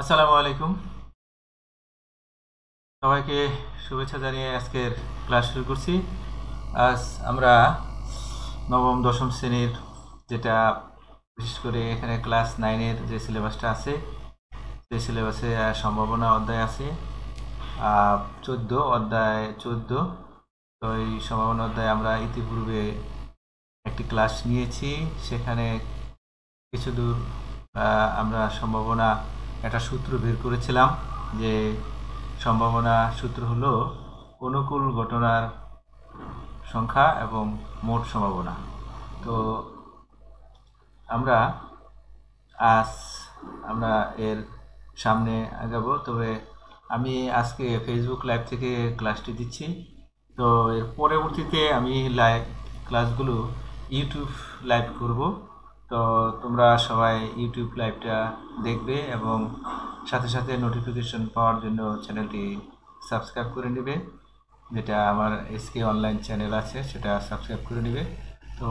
আসসালামু আলাইকুম। সবাইকে শুভেচ্ছা জানিয়ে আজকের ক্লাস শুরু করছি। আজ আমরা নবম, দশম শ্রেণির যেটা বিশেষ করে এখানে ক্লাস নাইনের যে সিলেবাসটা আছে, সেই সিলেবাসে সম্ভাবনা অধ্যায় আছে। চোদ্দ, অধ্যায় চোদ্দ। তো এই সম্ভাবনা অধ্যায় আমরা ইতিপূর্বে একটি ক্লাস নিয়েছি। সেখানে কিছু দূর আমরা সম্ভাবনা একটা সূত্র বের করেছিলাম যে সম্ভাবনা সূত্র হলো অনুকূল ঘটনার সংখ্যা এবং মোট সম্ভাবনা। তো আমরা আজ আমরা এর সামনে আগাবো। তবে আমি আজকে ফেসবুক লাইভ থেকে ক্লাসটি দিচ্ছি। তো এর পরবর্তীতে আমি লাইভ ক্লাসগুলো ইউটিউব লাইভ করব। তো তোমরা সবাই ইউটিউব লাইভটা দেখবে এবং সাথে সাথে নোটিফিকেশন পাওয়ার জন্য চ্যানেলটি সাবস্ক্রাইব করে নেবে, যেটা আমার এসকে অনলাইন চ্যানেল আছে, সেটা সাবস্ক্রাইব করে নেবে। তো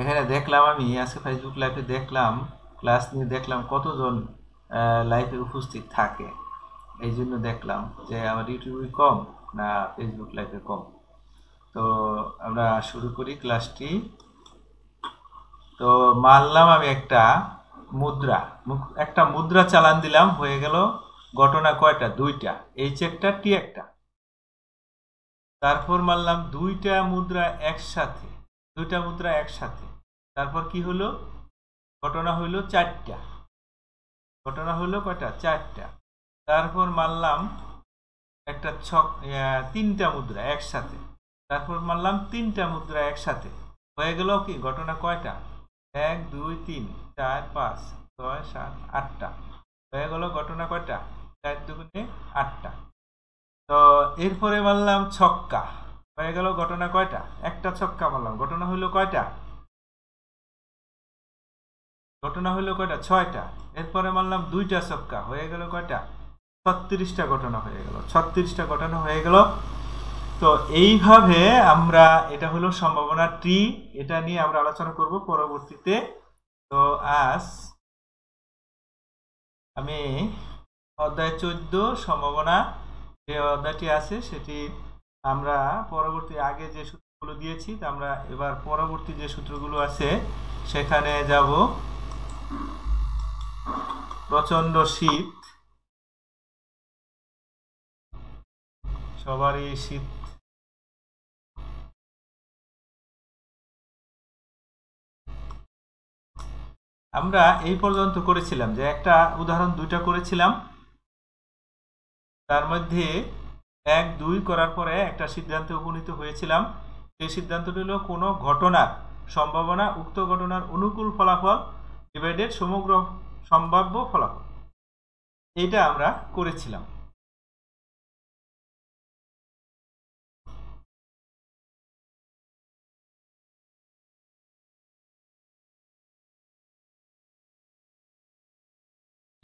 এখানে দেখলাম আমি, আজকে ফেসবুক লাইভে দেখলাম ক্লাস নিয়ে দেখলাম কতজন লাইভে উপস্থিত থাকে। এই জন্য দেখলাম যে আমার ইউটিউবে কম না ফেসবুক লাইভে কম। তো আমরা শুরু করি ক্লাসটি। তো মানলাম আমি একটা মুদ্রা। একটা মুদ্রা চালান দিলাম, হয়ে গেল ঘটনা কয়টা? দুইটা। এইচ একটা টি একটা। তারপর মারলাম দুইটা মুদ্রা একসাথে। দুইটা মুদ্রা একসাথে। তারপর কি হলো? ঘটনা হইল চারটা। ঘটনা হইল কয়টা? চারটা। তারপর মারলাম একটা ছক তিনটা মুদ্রা একসাথে। তারপর মারলাম তিনটা মুদ্রা একসাথে। হয়ে গেল কি? ঘটনা কয়টা? এক, দুই, তিন, চার, পাঁচ, ছয়, সাত, আটটা। হয়ে গেল ঘটনা কয়টা? চার দুগুণে আটটা। তো এরপরে মারলাম ছক্কা। হয়ে গেল ঘটনা কয়টা? একটা ছক্কা মারলাম। ঘটনা হইল কয়টা? ঘটনা হইল কয়টা? ছয়টা। এরপরে মারলাম দুইটা ছক্কা। হয়ে গেল কয়টা? ছত্রিশটা ঘটনা হয়ে গেল। ছত্রিশটা ঘটনা হয়ে গেল তো এইভাবে আমরা এটা হলো সম্ভাবনা ট্রি এটা নিয়ে আমরা আলোচনা করব পরবর্তীতে। তো আজ আমি অধ্যায় চোদ্দ, সম্ভাবনা যে অধ্যায়টি আছে সেটি আমরা পরবর্তী আগে যে সূত্রগুলো দিয়েছি আমরা এবার পরবর্তী যে সূত্রগুলো আছে সেখানে যাব। প্রচণ্ড শীত। সবারই শীত আমরা এই পর্যন্ত করেছিলাম যে একটা উদাহরণ দুইটা করেছিলাম। তার মধ্যে এক, দুই করার পরে একটা সিদ্ধান্তে উপনীত হয়েছিলাম। সেই সিদ্ধান্তটি হল কোনো ঘটনার সম্ভাবনা, উক্ত ঘটনার অনুকূল ফলাফল ডিভাইডেড সমগ্র সম্ভাব্য ফলাফল। এটা আমরা করেছিলাম।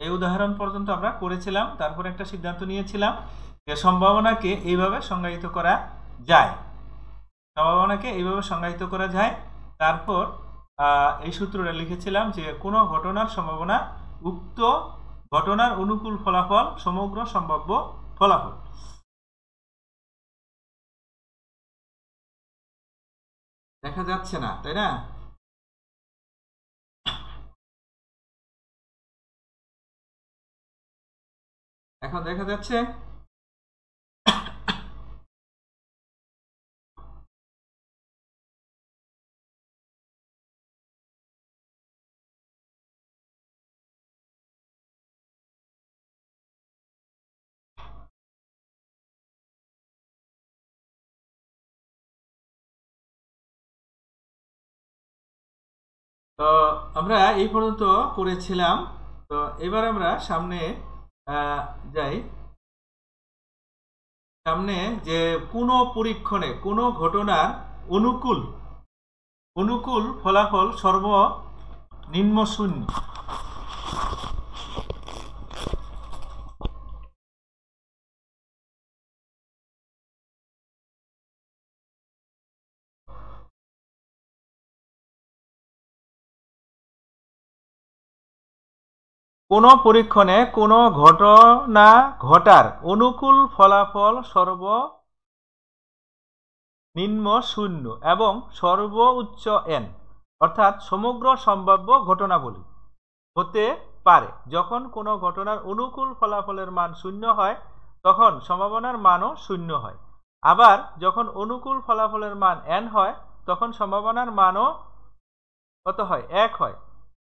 এই উদাহরণ পর্যন্ত আমরা করেছিলাম, তারপর একটা সিদ্ধান্ত নিয়েছিলাম যে সম্ভাবনাকে এইভাবে সংজ্ঞায়িত করা যায়। সম্ভাবনাকে এইভাবে সংজ্ঞায়িত করা যায়। তারপর এই সূত্রটা লিখেছিলাম যে কোনো ঘটনার সম্ভাবনা উক্ত ঘটনার অনুকূল ফলাফল, সমগ্র সম্ভাব্য ফলাফল। দেখা যাচ্ছে না, তাই না? এখন দেখা যাচ্ছে তো আমরা এই পর্যন্ত করেছিলাম। তো এবার আমরা সামনে যাই। সামনে যে কোনো পরীক্ষণে কোনো ঘটনার অনুকূল অনুকূল ফলাফল সর্বনিম্ন শূন্য কোনো পরীক্ষণে কোনো ঘটনা ঘটার অনুকূল ফলাফল সর্ব নিম্ন শূন্য এবং সর্বোচ্চ এন অর্থাৎ সমগ্র সম্ভাব্য ঘটনাবলী হতে পারে। যখন কোনো ঘটনার অনুকূল ফলাফলের মান শূন্য হয়, তখন সম্ভাবনার মানও শূন্য হয়। আবার যখন অনুকূল ফলাফলের মান এন হয়, তখন সম্ভাবনার মানও কত হয়? এক হয়।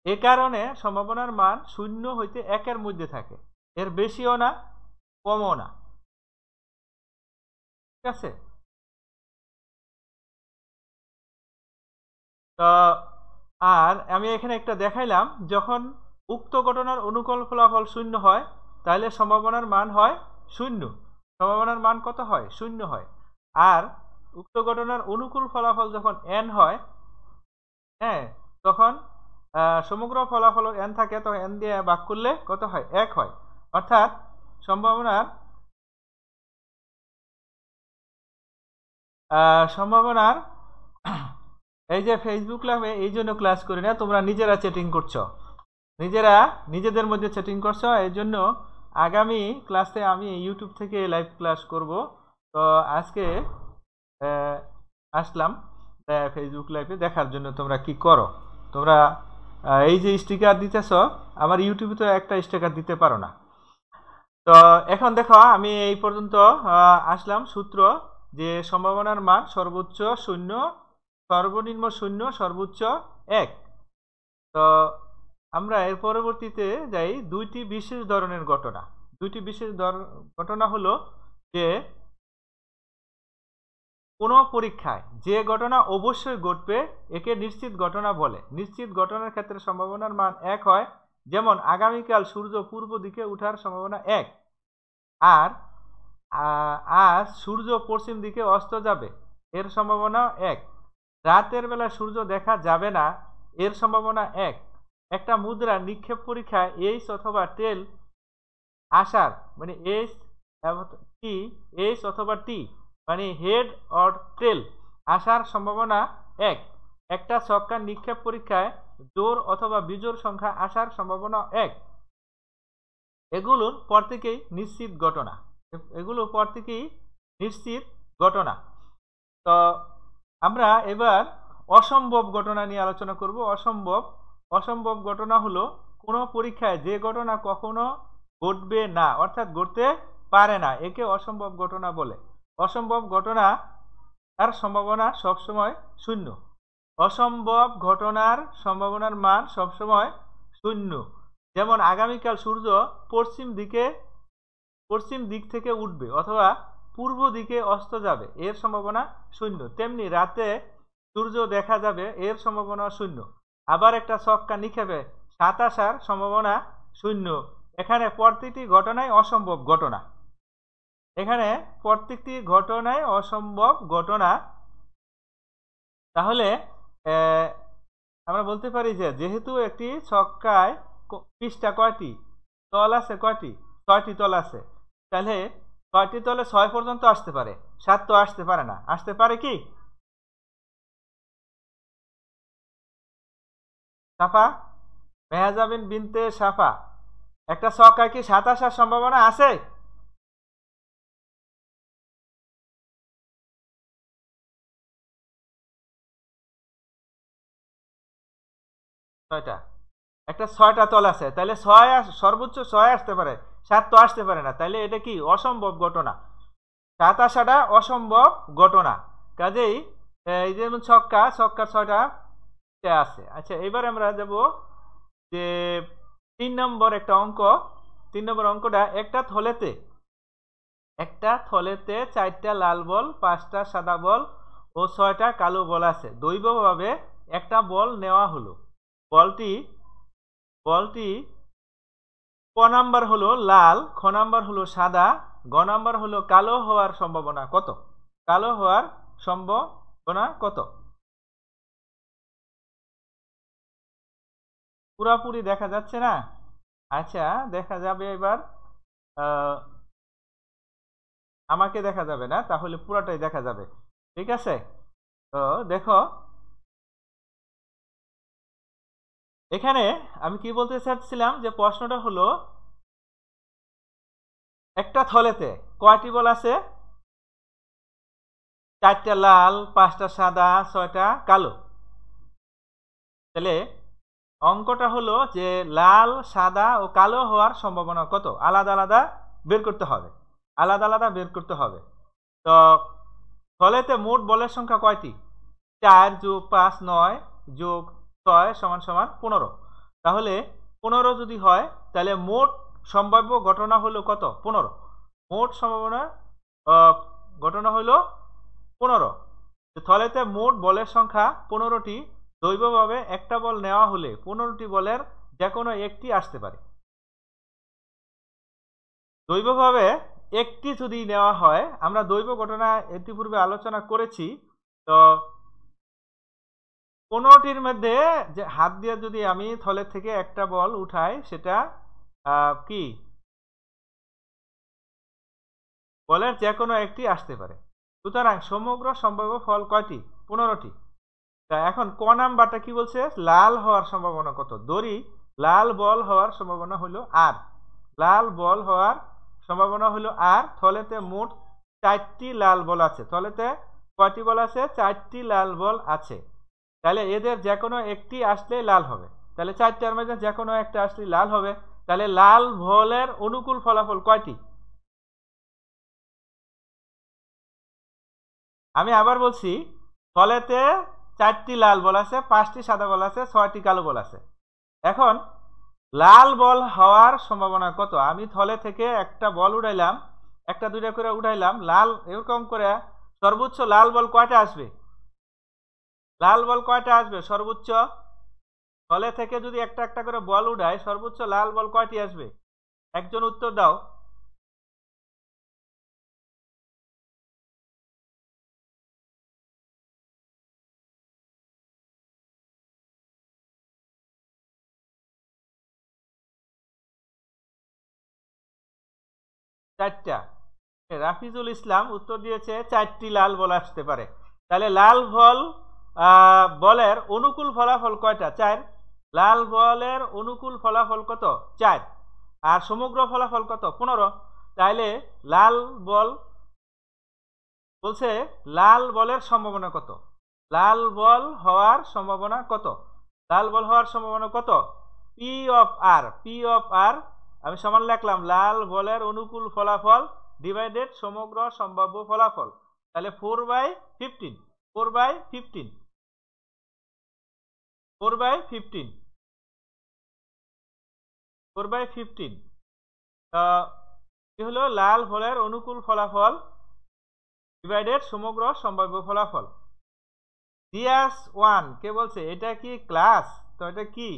এ কারণে সম্ভাবনার মান শূন্য হইতে একের মধ্যে থাকে। এর বেশিও না, কমও না। ঠিক আছে? আর আমি এখানে একটা দেখাইলাম, যখন উক্ত ঘটনার অনুকূল ফলাফল শূন্য হয়, তাহলে সম্ভাবনার মান হয় শূন্য। সম্ভাবনার মান কত হয়? শূন্য হয়। আর উক্ত ঘটনার অনুকূল ফলাফল যখন এন হয় হ্যাঁ তখন সমগ্র ফলাফল এন থাকে, তো এন দিয়ে বাক করলে কত হয়? এক হয়। অর্থাৎ সম্ভাবনার সম্ভাবনার এই যে ফেসবুক লাভে এই জন্য ক্লাস করি না, তোমরা নিজেরা চ্যাটিং করছ। নিজেরা নিজেদের মধ্যে চ্যাটিং করছ এই জন্য আগামী ক্লাসে আমি ইউটিউব থেকে লাইভ ক্লাস করব। তো আজকে আসলাম ফেসবুক লাইভে দেখার জন্য তোমরা কি করো? তোমরা এই যে স্টিকার দিতেছ, আমার ইউটিউবে তো একটা স্টিকার দিতে পারো না। তো এখন দেখো, আমি এই পর্যন্ত আসলাম। সূত্র, যে সম্ভাবনার মান সর্বোচ্চ শূন্য, সর্বনিম্ন শূন্য, সর্বোচ্চ এক। তো আমরা এর পরবর্তীতে যাই। দুইটি বিশেষ ধরনের ঘটনা। দুইটি বিশেষ ঘটনা হলো যে কোনো পরীক্ষায় যে ঘটনা অবশ্যই ঘটবে, একে নিশ্চিত ঘটনা বলে। নিশ্চিত ঘটনার ক্ষেত্রে সম্ভাবনার মান এক হয়, যেমন আগামীকাল সূর্য পূর্ব দিকে উঠার সম্ভাবনা এক। আর আজ সূর্য পশ্চিম দিকে অস্ত যাবে, এর সম্ভাবনা এক। রাতের বেলা সূর্য দেখা যাবে না, এর সম্ভাবনা এক। একটা মুদ্রা নিক্ষেপ পরীক্ষায় এইচ অথবা টেল আসার মানে এইচ টি, এইচ অথবা টি মানে হেড অর টেল আসার সম্ভাবনা এক। একটা ছক্কা নিক্ষেপ পরীক্ষায় জোর অথবা বিজোর সংখ্যা আসার সম্ভাবনা এক। এগুলোর পর থেকেই নিশ্চিত ঘটনা। এগুলো পর থেকেই নিশ্চিত ঘটনা। তো আমরা এবার অসম্ভব ঘটনা নিয়ে আলোচনা করব। অসম্ভব। অসম্ভব ঘটনা হলো কোনো পরীক্ষায় যে ঘটনা কখনো ঘটবে না, অর্থাৎ ঘটতে পারে না, একে অসম্ভব ঘটনা বলে। অসম্ভব ঘটনা তার সম্ভাবনা সবসময় শূন্য। অসম্ভব ঘটনার সম্ভাবনার মান সবসময় শূন্য। যেমন আগামীকাল সূর্য পশ্চিম দিকে, পশ্চিম দিক থেকে উঠবে অথবা পূর্ব দিকে অস্ত যাবে, এর সম্ভাবনা শূন্য। তেমনি রাতে সূর্য দেখা যাবে, এর সম্ভাবনা শূন্য। আবার একটা ছক্কা নিক্ষেপে সাত আসার সম্ভাবনা শূন্য। এখানে প্রতিটি ঘটনাই অসম্ভব ঘটনা। এখানে প্রত্যেকটি ঘটনায় অসম্ভব ঘটনা। তাহলে আমরা বলতে পারি যে যেহেতু একটি ছক্কায় পৃষ্ঠা কয়টি? তল আছে কয়টি? ছয়টি তল আছে। তাহলে ছয়টি তলে ছয় পর্যন্ত আসতে পারে। সাত তো আসতে পারে না। আসতে পারে কি? সাফা? মেহাজাবিন বিনতে সাফা। একটা ছক্কায় কি সাত আসার সম্ভাবনা আছে? ছয়টা। একটা ছয়টা তল আছে তাহলে ছয় সর্বোচ্চ ছয় আসতে পারে, সাত তো আসতে পারে না তাহলে এটা কি? অসম্ভব ঘটনা। সাত আসাটা অসম্ভব ঘটনা। কাজেই এই যেমন ছক্কা, ছক্কার ছয়টা আছে। আচ্ছা এবার আমরা যাব যে তিন নম্বর একটা অঙ্ক। তিন নম্বর অঙ্কটা, একটা থলেতে একটা থলেতে চারটা লাল বল, পাঁচটা সাদা বল ও ছয়টা কালো বল আছে। দৈবভাবে একটা বল নেওয়া হলো। বলটি বলটি ক নাম্বার হলো লাল, খ নাম্বার হলো সাদা, গ নাম্বার হলো কালো হওয়ার সম্ভাবনা কত? কালো হওয়ার সম্ভাবনা কত? পুরাপুরি দেখা যাচ্ছে না? আচ্ছা দেখা যাবে এবার আমাকে দেখা যাবে না, তাহলে পুরাটাই দেখা যাবে। ঠিক আছে? তো দেখো এখানে আমি কি বলতে চাচ্ছিলাম যে প্রশ্নটা হলো, একটা থলেতে কয়টি বল আছে? চারটা লাল, পাঁচটা সাদা, ছয়টা কালো। তাহলে অঙ্কটা হলো যে লাল, সাদা ও কালো হওয়ার সম্ভাবনা কত? আলাদা আলাদা বের করতে হবে। আলাদা আলাদা বের করতে হবে। তো থলেতে মোট বলের সংখ্যা কয়টি? চার যোগ পাঁচ নয় যোগ ছয় সমান সমান পনেরো। তাহলে পনেরো যদি হয়, তাহলে মোট সম্ভাব্য ঘটনা হলো কত? পনেরো। মোট সম্ভাবনা ঘটনা হলো পনেরো। থলেতে মোট বলের সংখ্যা পনেরোটি। দৈবভাবে একটা বল নেওয়া হলে পনেরোটি বলের যে কোনো একটি আসতে পারে। দৈবভাবে একটি যদি নেওয়া হয়, আমরা দৈব ঘটনা ইতিপূর্বে আলোচনা করেছি, তো পনেরোটির মধ্যে যে হাত দিয়ে যদি আমি থলের থেকে একটা বল উঠাই, সেটা কি? বলের যে কোনো একটি আসতে পারে। সুতরাং সমগ্র সম্ভাব্য ফল কয়টি? পনেরোটি। তা এখন ক নাম্বারটা কি বলছে? লাল হওয়ার সম্ভাবনা কত? দড়ি, লাল বল হওয়ার সম্ভাবনা হলো আর। লাল বল হওয়ার সম্ভাবনা হলো আর। থলেতে মোট চারটি লাল বল আছে। থলেতে কয়টি বল আছে? চারটি লাল বল আছে। তাহলে এদের যে কোনো একটি আসলে লাল হবে। তাহলে চারটার মধ্যে যে কোনো একটা আসলে লাল হবে। তাহলে লাল বলের অনুকূল ফলাফল কয়টি? আমি আবার বলছি, ফলেতে চারটি লাল বল আছে, পাঁচটি সাদা বল আছে, ছয়টি কালো বল আছে। এখন, লাল বল হওয়ার সম্ভাবনা কত? আমি থলে থেকে একটা বল উঠাইলাম একটা দুইটা করে উঠাইলাম লাল এরকম করে সর্বোচ্চ লাল বল কয়টা আসবে? লাল বল কয়টা আসবে? সর্বোচ্চ থলে থেকে যদি একটা একটা করে বল উঠায়, সর্বোচ্চ লাল বল কয়টি আসবে? একজন উত্তর দাও। চারটা। রাফিজুল ইসলাম উত্তর দিয়েছে, চারটি লাল বল আসতে পারে। তাহলে লাল বল বলের অনুকূল ফলাফল কয়টা? চার। লাল বলের অনুকূল ফলাফল কত? চার। আর সমগ্র ফলাফল কত? পনেরো। তাইলে লাল বল বলছে লাল বলের সম্ভাবনা কত? লাল বল হওয়ার সম্ভাবনা কত? লাল বল হওয়ার সম্ভাবনা কত? P of R, P of R, আমি সমান লিখলাম, লাল বলের অনুকূল ফলাফল ডিভাইডেড সমগ্র সম্ভাব্য ফলাফল। তাহলে four by fifteen four by fifteen four by fifteen four by fifteen কি হলো? লাল বলের অনুকূল ফলাফল ডিভাইডেড সমগ্র সম্ভাব্য ফলাফল। ডিএস ওয়ান কে বলছে? এটা কি ক্লাস তো এটা কি?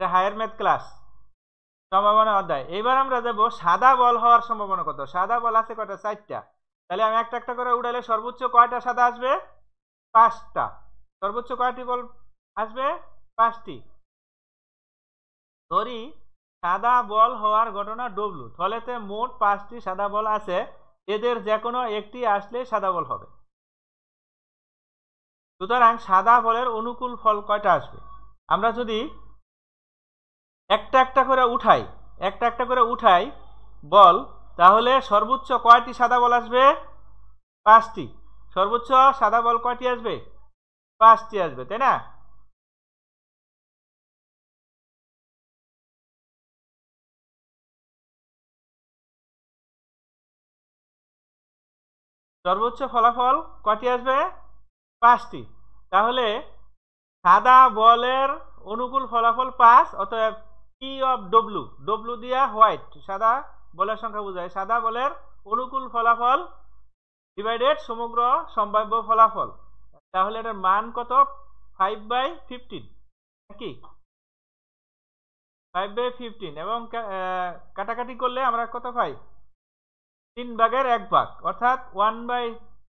হায়ার ম্যাথ ক্লাস সম্ভাবনা অধ্যায়। এবার আমরা দেব সাদা বল হওয়ার সম্ভাবনা কত? সাদা বল আছে কয়টা? চারটা। তাহলে আমি একটা একটা করে উঠালে সর্বোচ্চ কয়টা সাদা আসবে? পাঁচটা। সর্বোচ্চ কয়টি বল আসবে? পাঁচটি। ধরি, সাদা বল হওয়ার ঘটনা ডবলু। থলেতে মোট পাঁচটি সাদা বল আছে। এদের যে কোনো একটি আসলে সাদা বল হবে। সুতরাং সাদা বলের অনুকূল ফল কয়টা আসবে? আমরা যদি একটা একটা করে উঠাই, একটা একটা করে উঠাই বল, তাহলে সর্বোচ্চ কয়টি সাদা বল আসবে? পাঁচটি। সর্বোচ্চ সাদা বল কয়টি আসবে? পাঁচটি আসবে, তাই না? সর্বোচ্চ ফলাফল কয়টি আসবে? পাঁচটি। তাহলে সাদা বলের অনুকূল ফলাফল পাঁচ, অতএব পি অফ ডব্লু ডব্লু দিয়া হোয়াইট, সাদা বলের সংখ্যা বোঝায়। সাদা বলের অনুকূল ফলাফল ডিভাইডেড সমগ্র সম্ভাব্য ফলাফল। তাহলে এটার মান কত? ফাইভ বাই ফিফটিন কি ফাইভ বাই ফিফটিন এবং কাটাকাটি করলে আমরা কত পাই? তিন ভাগের এক ভাগ। অর্থাৎ ওয়ান বাই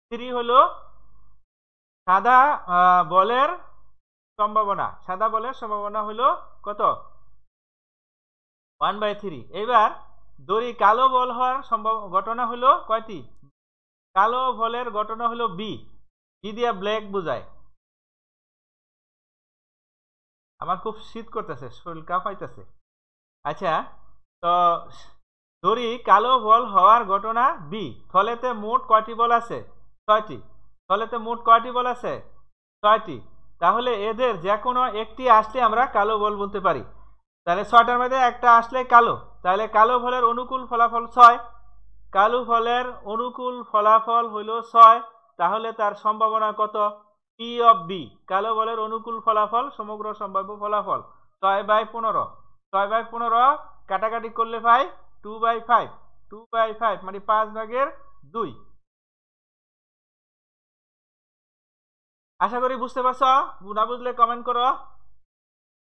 থ্রি হলো সাদা বলের সম্ভাবনা। সাদা বলের সম্ভাবনা হলো কত? ওয়ান বাই থ্রি এবার দড়ি কালো বল হওয়ার সম্ভব, ঘটনা হলো কয়টি? কালো বলের ঘটনা হলো বি বি দিয়া ব্ল্যাক বোঝায়? আমার খুব শীত করতেছে, শরীর কাঁপাইতেছে। আচ্ছা তো ধরি কালো বল হওয়ার ঘটনা বি ফলেতে মোট কয়টি বল আছে? ছয়টি। ফলেতে মোট কয়টি বল আছে? ছয়টি। তাহলে এদের যে কোনো একটি আসলে আমরা কালো বল বলতে পারি। তাহলে ছয়টার মধ্যে একটা আসলে কালো। তাহলে কালো ফলের অনুকূল ফলাফল ছয়। কালো ফলের অনুকূল ফলাফল হইল ছয়, তাহলে তার সম্ভাবনা কত? পি অফ বি কালো বলের অনুকূল ফলাফল, সমগ্র সম্ভাব্য ফলাফল, ছয় বাই পনেরো। ছয় বাই পনেরো কাটাকাটি করলে ভাই two by five two by five মানে পাঁচ ভাগের দুই। আশা করি বুঝতে পারছ? না বুঝলে কমেন্ট করো।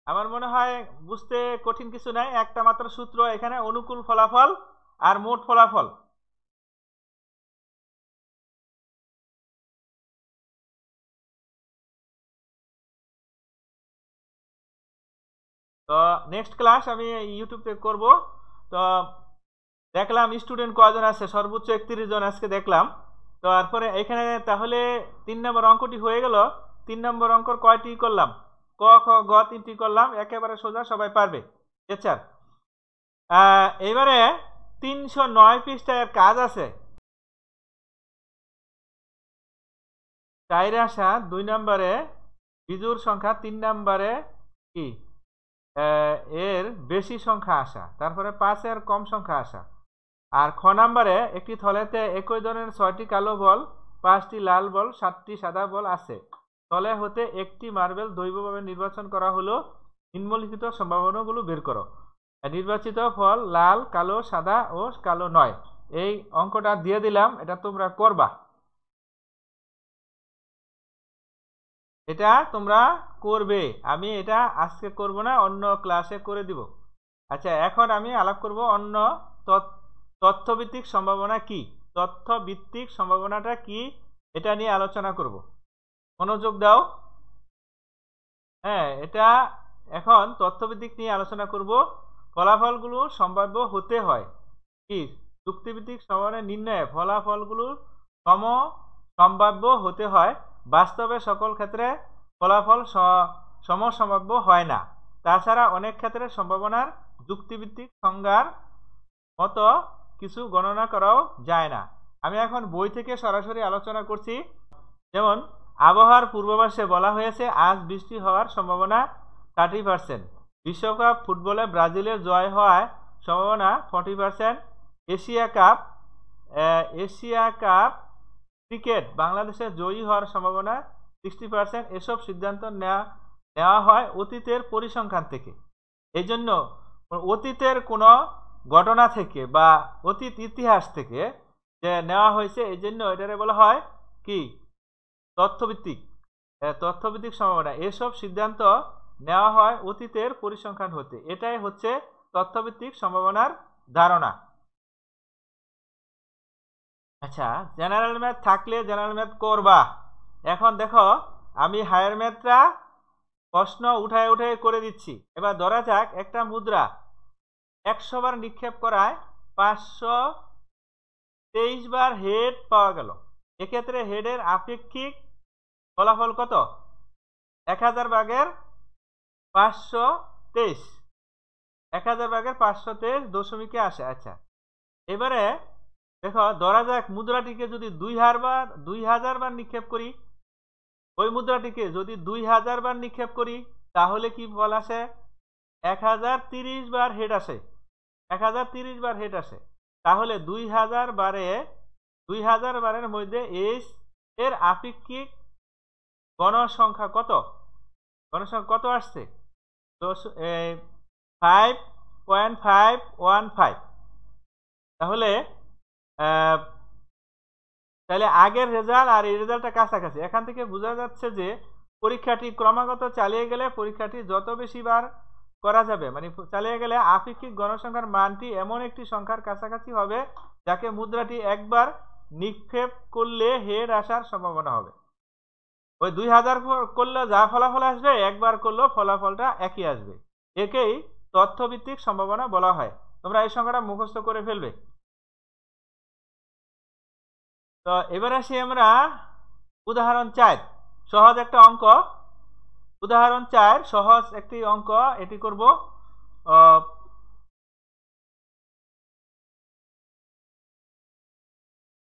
আমার মনে হয় বুঝতে কঠিন কিছু নাই, একটা মাত্র সূত্র এখানে অনুকূল ফলাফল আর মোট ফলাফল। তো নেক্সট ক্লাস আমি ইউটিউব থেকে করব। তো দেখলাম স্টুডেন্ট কয়জন আছে? সর্বোচ্চ একত্রিশ জন আজকে দেখলাম। তো তারপরে এখানে তাহলে তিন নম্বর অঙ্কটি হয়ে গেল। তিন নম্বর অঙ্কর কয়টি করলাম? ক, খ, গ তিনটি করলাম। একেবারে সোজা সবাই পারবে। এছাড় এবারে তিনশো নয় পৃষ্ঠার কাজ আছে। চাইরে আসা দুই নম্বরে বিজুর সংখ্যা তিন নম্বরে কি? এর বেশি সংখ্যা আসা, তারপরে পাঁচের কম সংখ্যা আসা। আর খ নাম্বারে একটি থলেতে একই ধরনের ছয়টি কালো বল, পাঁচটি লাল বল, সাতটি সাদা বল আছে। থলে হতে একটি মার্বেল দৈবভাবে নির্বাচন করা হলো। নিম্নলিখিত সম্ভাবনাগুলো বের করো। নির্বাচিত ফল লাল, কালো, সাদা ও কালো নয়। এই অঙ্কটা দিয়ে দিলাম, এটা তোমরা করবা। এটা তোমরা করবে। আমি এটা আজকে করব না, অন্য ক্লাসে করে দিব। আচ্ছা এখন আমি আলাপ করব অন্য তথ্যভিত্তিক সম্ভাবনা কি? তথ্যভিত্তিক সম্ভাবনাটা কি? এটা নিয়ে আলোচনা করব। মনোযোগ দাও। হ্যাঁ এটা এখন তথ্যভিত্তিক নিয়ে আলোচনা করব। ফলাফলগুলো সম্ভাব্য হতে হয়। কি? যুক্তিভিত্তিক সম্ভাবনা নির্ণয়ে ফলাফলগুলো সম, সম্ভাব্য হতে হয়। বাস্তবে সকল ক্ষেত্রে ফলাফল সমসম্ভাব্য হয় না। তাছাড়া অনেক ক্ষেত্রে সম্ভাবনার যুক্তিভিত্তিক সংজ্ঞার মতো কিছু গণনা করাও যায় না। আমি এখন বই থেকে সরাসরি আলোচনা করছি। যেমন, আবহাওয়ার পূর্বাভাসে বলা হয়েছে, আজ বৃষ্টি হওয়ার সম্ভাবনা থার্টি পার্সেন্ট। বিশ্বকাপ ফুটবলে ব্রাজিলের জয় হওয়ায় সম্ভাবনা forty percent. Asia cup Asia cup cricket বাংলাদেশের জয়ী হওয়ার সম্ভাবনা সিক্সটি পার্সেন্ট এসব সিদ্ধান্ত নেওয়া নেওয়া হয় অতীতের পরিসংখ্যান থেকে। এই জন্য অতীতের কোনো ঘটনা থেকে বা অতীত ইতিহাস থেকে যে নেওয়া হয়েছে এই জন্য এটারে বলা হয় কি? তথ্যভিত্তিক। তথ্যভিত্তিক সম্ভাবনা। এসব সিদ্ধান্ত নেওয়া হয় অতীতের পরিসংখ্যান হতে। এটাই হচ্ছে তথ্যভিত্তিক সম্ভাবনার ধারণা। আচ্ছা জেনারেল ম্যাথ থাকলে জেনারেল ম্যাথ করবা। এখন দেখো, আমি হায়ার ম্যাথটা প্রশ্ন উঠায় উঠায় করে দিচ্ছি। এবার ধরা যাক একটা মুদ্রা একশো বার নিক্ষেপ করায় পাঁচশো তেইশ বার হেড পাওয়া গেল। এক্ষেত্রে হেডের আপেক্ষিক ফলাফল কত? এক হাজার ভাগের পাঁচশো তেইশ। এক হাজার ভাগের পাঁচশো তেইশ দশমিকে আসে। আচ্ছা এবারে দেখো ধরা যাক মুদ্রাটিকে যদি দুই হাজার দুই হাজার বার নিক্ষেপ করি, ওই মুদ্রাটিকে যদি দুই হাজার বার নিক্ষেপ করি, তাহলে কি ফল আসে? এক হাজার তিরিশ বার হেড আসে। এক হাজার তিরিশ বার হেড আসে। তাহলে দুই হাজার বারে, দুই হাজার বারের মধ্যে এইচ এর আপেক্ষিক গণসংখ্যা কত? গণসংখ্যা কত আসছে? দশ five point five one five তাহলে তাহলে আগের রেজাল্ট আর এই রেজাল্টটা কাছাকাছি। এখান থেকে বোঝা যাচ্ছে যে পরীক্ষাটি ক্রমাগত চালিয়ে গেলে পরীক্ষাটি যত বেশি বার করা যাবে মানে চালিয়ে গেলে আপেক্ষিক গণসংখ্যার মানটি এমন একটি সংখ্যার কাছাকাছি হবে যাকে মুদ্রাটি একবার নিক্ষেপ করলে হেড আসার সম্ভাবনা হবে। ওই দুই হাজার করলে যা ফলাফল আসবে, একবার করলেও ফলাফলটা একই আসবে। একেই তথ্যভিত্তিক সম্ভাবনা বলা হয়। তোমরা এই সংখ্যাটা মুখস্থ করে ফেলবে। তো এবার আসি আমরা উদাহরণ চাই সহজ একটা অঙ্ক। উদাহরণ চার, সহজ একটি অঙ্ক, এটি করব।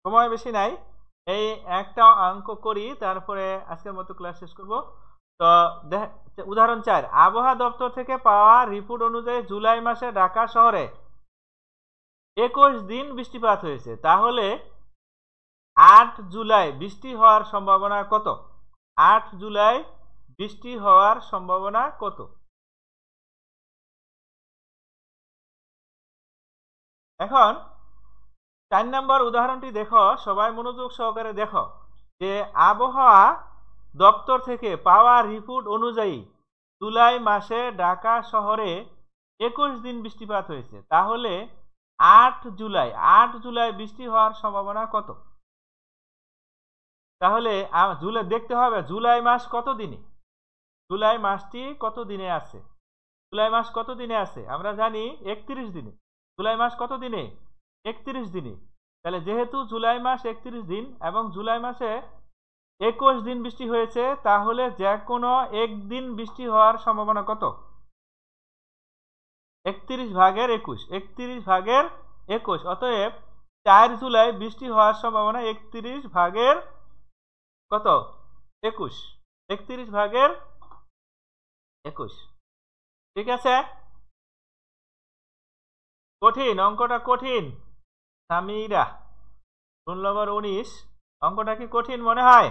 সময় বেশি নাই। এই একটা অঙ্ক করি, তারপরে আজকের মতো ক্লাস শেষ করব। তো উদাহরণ চার, আবহাওয়া দপ্তর থেকে পাওয়া রিপোর্ট অনুযায়ী জুলাই মাসে ঢাকা শহরে একুশ দিন বৃষ্টিপাত হয়েছে। তাহলে আট জুলাই বৃষ্টি হওয়ার সম্ভাবনা কত? আট জুলাই বৃষ্টি হওয়ার সম্ভাবনা কত? এখন চার নম্বর উদাহরণটি দেখো, সবাই মনোযোগ সহকারে দেখো যে আবহাওয়া দপ্তর থেকে পাওয়া রিপোর্ট অনুযায়ী জুলাই মাসে ঢাকা শহরে একুশ দিন বৃষ্টিপাত হয়েছে। তাহলে আট জুলাই আট জুলাই বৃষ্টি হওয়ার সম্ভাবনা কত? তাহলে জুলাই, দেখতে হবে, জুলাই মাস কত দিনে? জুলাই মাসটি কত দিনে আছে? জুলাই মাস কত দিনে আছে? আমরা জানি একত্রিশ দিনে। জুলাই মাস কত দিনে? একত্রিশ দিনে। তাহলে যেহেতু জুলাই মাস একত্রিশ দিন এবং জুলাই মাসে একুশ দিন বৃষ্টি হয়েছে, তাহলে যে কোনো একদিন বৃষ্টি হওয়ার সম্ভাবনা কত? একত্রিশ ভাগের একুশ। একত্রিশ ভাগের একুশ। অতএব চার জুলাই বৃষ্টি হওয়ার সম্ভাবনা একত্রিশ ভাগের কত? একুশ। একত্রিশ ভাগের একুশ। ঠিক আছে? কঠিন, অঙ্কটা কঠিন। সামিরা রোল নম্বর উনিশ? অঙ্কটা কি কঠিন মনে হয়?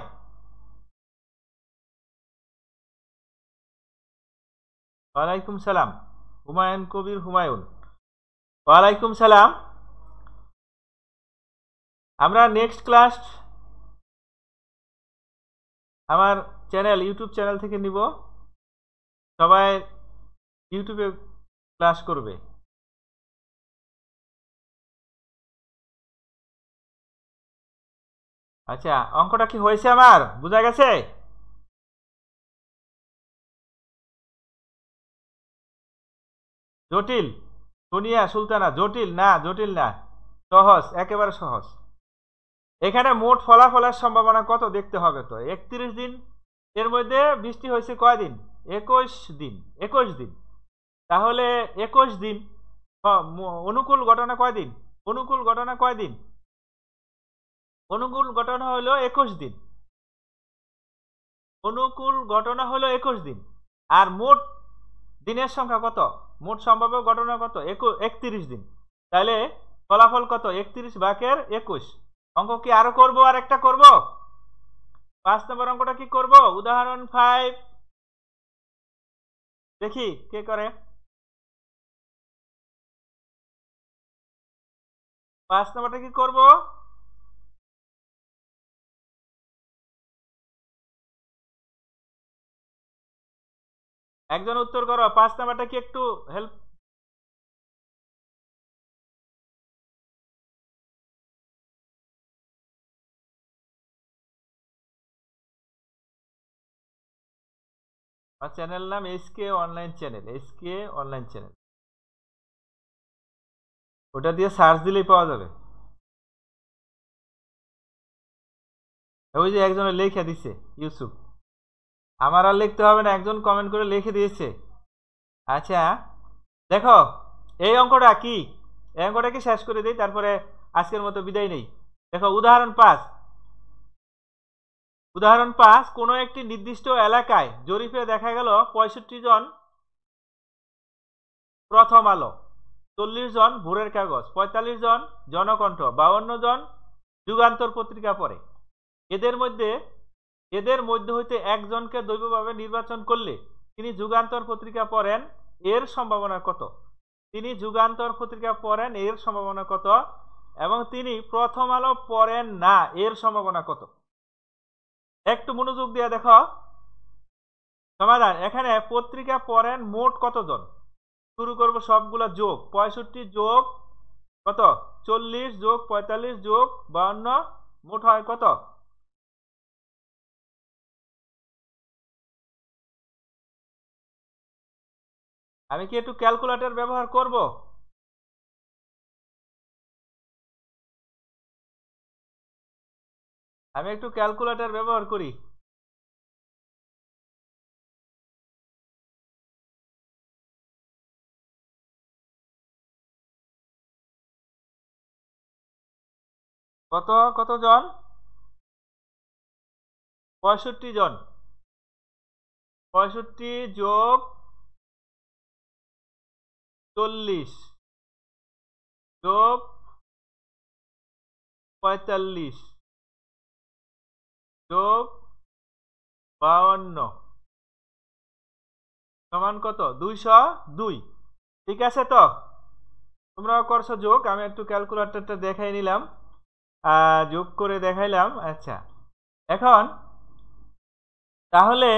ওয়ালাইকুম সালাম। হুমায়ুন কবির হুমায়ুন। ওয়ালাইকুম সালাম। আমরা নেক্সট ক্লাস আমার চ্যানেল ইউটিউব চ্যানেল থেকে নিব। সবাই ইউটিউবে ক্লাস করবে। আচ্ছা অঙ্কটা কি হয়েছে আমার? বোঝা গেছে? জটিল। সোনিয়া, সুলতানা, জটিল না জটিল না। সহজ, একেবারে সহজ। এখানে মোট ফলাফলের সম্ভাবনা কত দেখতে হবে তো? একত্রিশ দিন, এর মধ্যে বৃষ্টি হয়েছে কয়দিন একুশ দিন একুশ দিন। তাহলে একুশ দিন অনুকূল ঘটনা কয়দিন অনুকূল ঘটনা কয়দিন অনুকূল ঘটনা হলো একুশ দিন। অনুকূল ঘটনা হলো একুশ দিন। আর মোট দিনের সংখ্যা কত? মোট সম্ভাব্য ঘটনা কত? একত্রিশ দিন। তাহলে ফলাফল কত? একত্রিশ বাকের একুশ। অঙ্ক কি আরও করব? আর একটা করব? পাঁচ নম্বর অঙ্কটা কি করব? উদাহরণ ফাইভ দেখি, কে করে? পাঁচ নম্বরটা কি করব? একজন উত্তর করো। পাঁচ নাম্বারটা কি একটু হেল্প চ্যানেল নাম SK online channel SK online channel ওটা দিয়ে সার্চ দিলেই পাওয়া যাবে। ওই যে একজনে লেখা দিছে ইউসুফ আমার আর লিখতে হবে না, একজন কমেন্ট করে লিখে দিয়েছে। আচ্ছা দেখো, এই অঙ্কটা কি? এই অঙ্কটা কি শেষ করে দিই? তারপরে আজকের মতো বিদায় নেই। দেখো, উদাহরণ পাঁচ। উদাহরণ পাঁচ, কোনো একটি নির্দিষ্ট এলাকায় জরিপে দেখা গেল পঁয়ষট্টি জন প্রথম আলো, চল্লিশ জন ভোরের কাগজ, পঁয়তাল্লিশ জন জনকণ্ঠ বাউন্ন জন যুগান্তর পত্রিকা পড়ে। এদের মধ্যে এদের মধ্যে হইতে একজনকে দৈবভাবে নির্বাচন করলে তিনি যুগান্তর পত্রিকা পড়েন, এর সম্ভাবনা কত? তিনি যুগান্তর পত্রিকা পড়েন, এর সম্ভাবনা কত? এবং তিনি প্রথম আলো পড়েন না, এর সম্ভাবনা কত? একটু মনোযোগ দিয়ে দেখো। সমাধান, এখানে পত্রিকা পড়েন মোট কতজন? শুরু করব সবগুলো যোগ, পঁয়ষট্টি যোগ কত? চল্লিশ যোগ পঁয়তাল্লিশ যোগ বাউন্ন মোট হয় কত? আমি কি একটু ক্যালকুলেটর ব্যবহার করব? আমি একটু ক্যালকুলেটার ব্যবহার করি। কত কতজন পঁয়ষট্টি জন। পঁয়ষট্টি যোগ চল্লিশ। যোগ পঁয়তাল্লিশ। যোগ বাউন্ন সমান কত? দুইশো দুই। ঠিক আছে তো? তোমরা করছ যোগ, আমি একটু ক্যালকুলেটরটা দেখাই নিলাম। যোগ করে দেখাইলাম আচ্ছা। এখন, তাহলে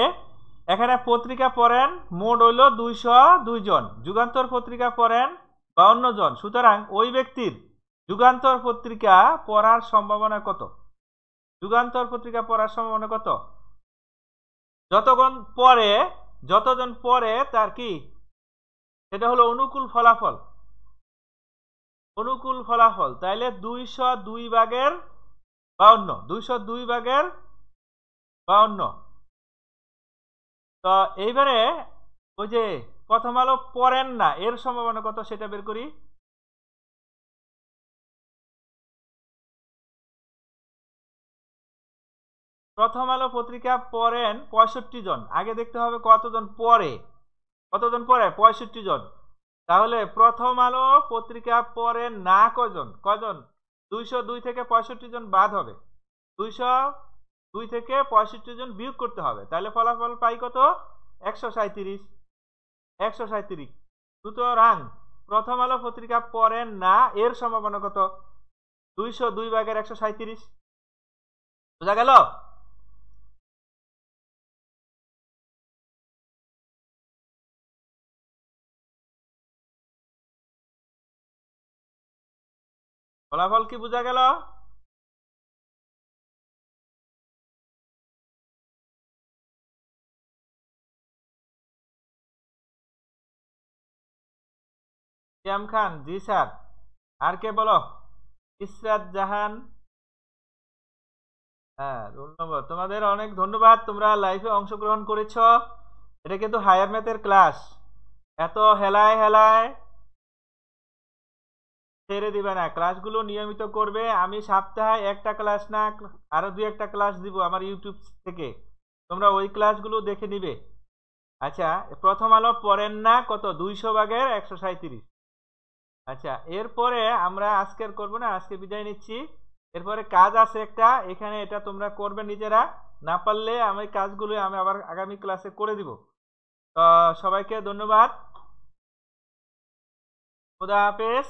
এখানে পত্রিকা পড়েন, মোট হইল দুইশো দুইজন যুগান্তর পত্রিকা পড়েন বাউন্ন জন। সুতরাং ওই ব্যক্তির যুগান্তর পত্রিকা পড়ার সম্ভাবনা কত? যুগান্তর পত্রিকা পড়ার সম্ভাবনা কত? যতক্ষণ পরে যতজন পরে তার কি? সেটা হলো অনুকূল ফলাফল। অনুকূল ফলাফল, তাইলে দুইশো দুই ভাগের বাউন্ন, দুইশো দুই ভাগের বাউন্ন। তো এইবারে ওই যে প্রথম আলো পড়েন না, এর সম্ভাবনা কত সেটা বের করি? প্রথম আলো পত্রিকা পড়েন পঁয়ষট্টি জন। আগে দেখতে হবে কতজন পড়ে। কতজন পড়ে? পঁয়ষট্টি জন। তাহলে প্রথম আলো পত্রিকা পড়েন না কজন? কজন? দুইশো দুই থেকে পঁয়ষট্টি জন বাদ হবে। দুইশো দুই থেকে পঁয়ষট্টি জন বিয়োগ করতে হবে। তাহলে ফলাফল পাই কত? একশো সাঁত্রিশ একশো সাঁত্রিশ সুতরাং প্রথম আলো পত্রিকা পড়েন না, এর সম্ভাবনা কত? দুইশো দুই ভাগের একশো সাঁত্রিশ বোঝা গেল? ফলাফল কি বোঝা গেল? শ্যাম খান, জি স্যার। আর কে বলো? ইসরাত জাহান। হ্যাঁ ধন্যবাদ তোমাদের অনেক ধন্যবাদ, তোমরা লাইভে অংশগ্রহণ করেছ। এটা কিন্তু হায়ার ম্যাথের ক্লাস। এত হেলায় হেলায় ছেড়ে দিবে না। ক্লাসগুলো নিয়মিত করবে। আমি সপ্তাহে একটা ক্লাস না আরও দু একটা ক্লাস দিব আমার ইউটিউব থেকে। তোমরা ওই ক্লাসগুলো দেখে নিবে। আচ্ছা প্রথম আলো পড়েন না কত? দুইশো ভাগের একশো সাঁত্রিশ আচ্ছা এরপরে আমরা আজকের করব না, আজকে বিদায় নিচ্ছি। এরপরে কাজ আছে একটা, এখানে এটা তোমরা করবে নিজেরা। না পারলে আমি কাজগুলো আমি আবার আগামী ক্লাসে করে দিব। তো সবাইকে ধন্যবাদ। খুদা হাফেজ।